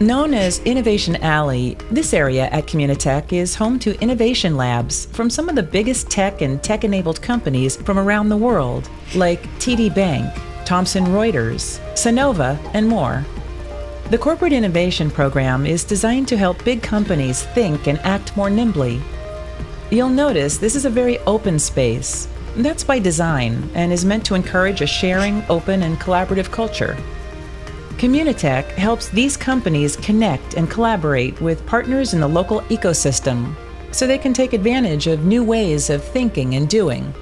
Known as Innovation Alley, this area at Communitech is home to innovation labs from some of the biggest tech and tech enabled companies from around the world, like TD Bank, Thomson Reuters, Sonova, and more. The Corporate Innovation Program is designed to help big companies think and act more nimbly. You'll notice this is a very open space. That's by design and is meant to encourage a sharing, open, and collaborative culture. Communitech helps these companies connect and collaborate with partners in the local ecosystem so they can take advantage of new ways of thinking and doing